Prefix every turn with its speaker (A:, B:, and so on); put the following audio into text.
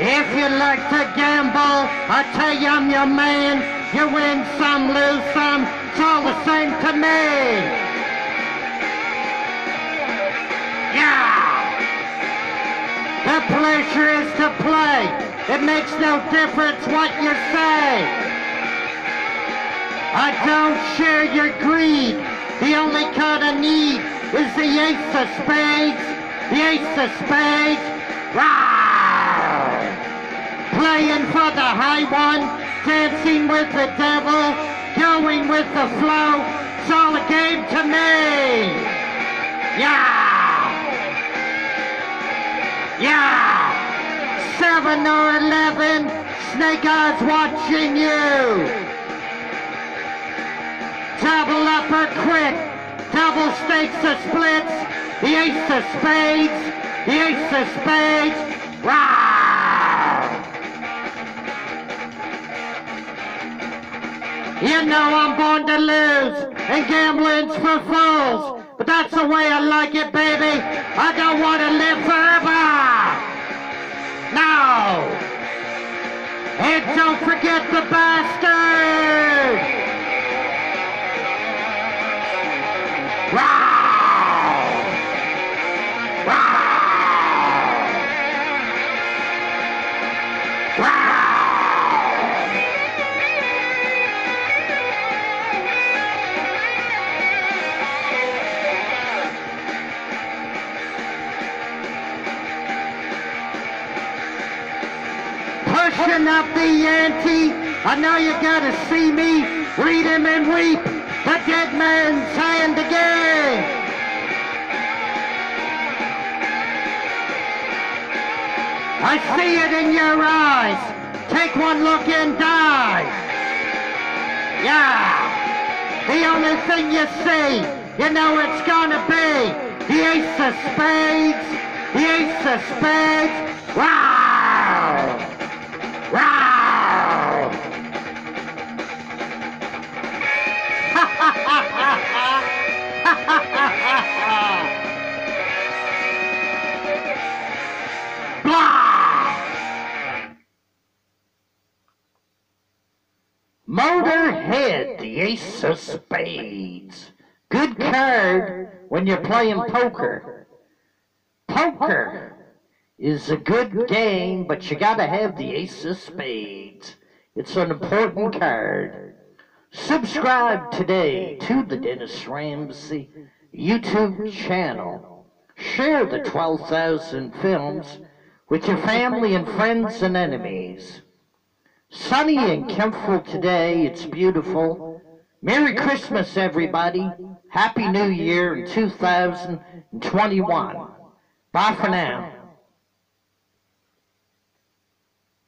A: If you like to gamble, I tell you I'm your man. You win some, lose some, it's all the same to me. Yeah! The pleasure is to play. It makes no difference what you say. I don't share your greed. The only card I need is the ace of spades. The ace of spades. Rawr! Playing for the high one, dancing with the devil, going with the flow. It's all a game to me. Yeah! Yeah! Seven or eleven, Snake Eyes watching you. Double up or quit. Double stakes or splits. The ace of spades. The ace of spades. You know I'm born to lose, and gambling's for fools. But that's the way I like it, baby. I don't want to live forever. Pushing up the ante. I know you gotta see me. Read him and weep. The dead man's hand again. I see it in your eyes. Take one look and die. Yeah. The only thing you see, you know it's gonna be the ace of spades. The ace of spades. Wow. Motorhead, the ace of spades. Good card when you're playing poker. Poker is a good game, but you gotta have the ace of spades. It's an important card. Subscribe today to the Dennis Ramsey YouTube channel. Share the 12,000 films with your family and friends and enemies. Sunny and comfortable today. It's beautiful. Merry Christmas, everybody. Happy New Year in 2021. Bye for now.